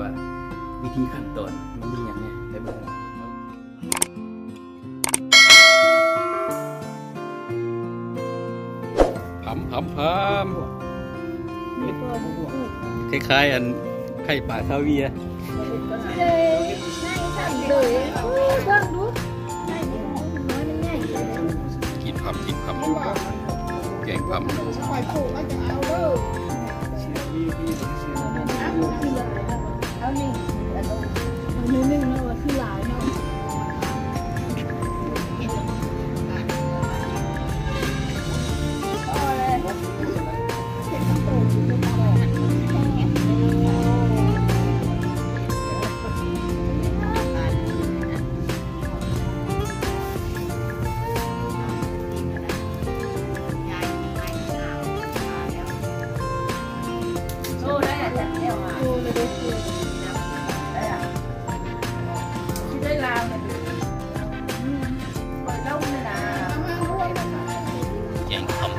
ว่าวิธีขั้นตอนมันมีอย่างไงไปเบิ่งผำผำผำคล้ายๆอันไข่ป่าคาเวียเลยง่ายสั่นเลยโอ้ยเบิ่งดูง่ายน้อยมันง่ายกินผำกินผำแกงผำคอยปลูกก็จะเอาเด้อ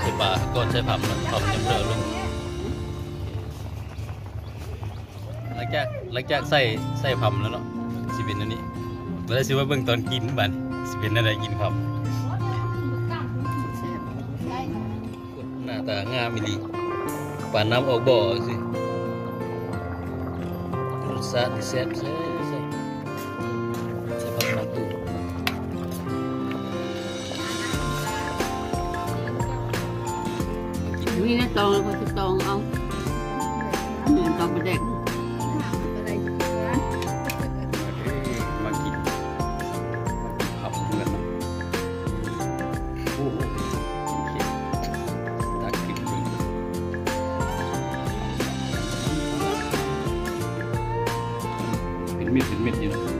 แกงผำใส่ปลาก่อนใส่ผำนะผำจะเปลือลงหลังจากหลังจากใส่ใส่ผำแล้วเนาะสิเป็นอันนี้มาได้สิว่าเบิ่งตอนกินบัดนี้สิเป็นอะไรกินผำหน้าตางามอีหลีป่านน้ำออกบ่อสิรสชาติแซ่บ มีนะตองแล้วก็จะตองเอาเหมือนตองประเด็กมากินผับเพื่อนโอ้โหโอเคตักกินเลยเป็นม็ดเป็นม็ดอยู่นะ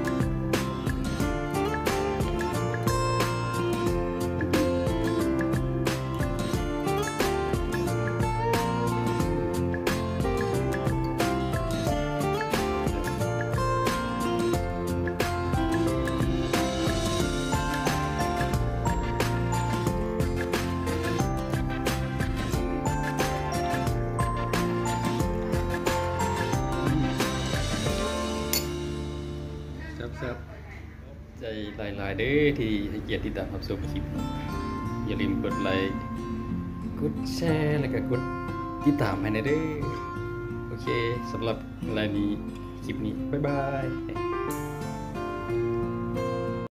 ใจหลาย ๆ เด้อที่ให้เกียรติติดตามรับชมคลิป อย่าลืมกดไลค์กดแชร์แล้วก็กดติดตามให้นะเด้อโอเคสำหรับรายนี้คลิปนี้ บ๊ายบาย